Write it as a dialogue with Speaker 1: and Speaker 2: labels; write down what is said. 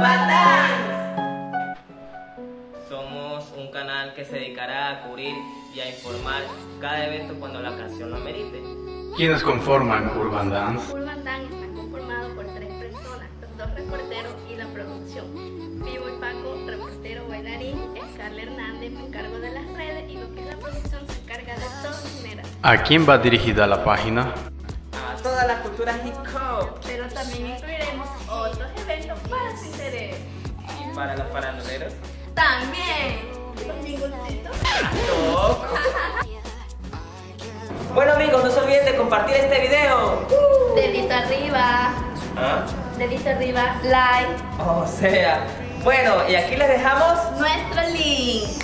Speaker 1: patas. Somos un canal que se dedicará a cubrir y a informar cada evento cuando la canción lo merite.
Speaker 2: ¿Quiénes conforman Urban Dance?
Speaker 3: Urban Dance está conformado por tres personas, los dos reporteros y la producción. Vivo y Paco, reportero bailarín, Scarlett Hernández, me encargo de las redes y lo que es la producción se encarga de todo. Mira.
Speaker 2: ¿A quién va dirigida la página?
Speaker 1: Cultura hip hop
Speaker 3: Pero también incluiremos otros eventos para su interés.
Speaker 1: y para los faranduleros.
Speaker 3: También.
Speaker 1: Bueno amigos, no se olviden de compartir este video.
Speaker 3: Dedito arriba,
Speaker 1: ¿Ah?
Speaker 3: dedito arriba, like,
Speaker 1: O sea, bueno, y aquí les dejamos
Speaker 3: nuestro link.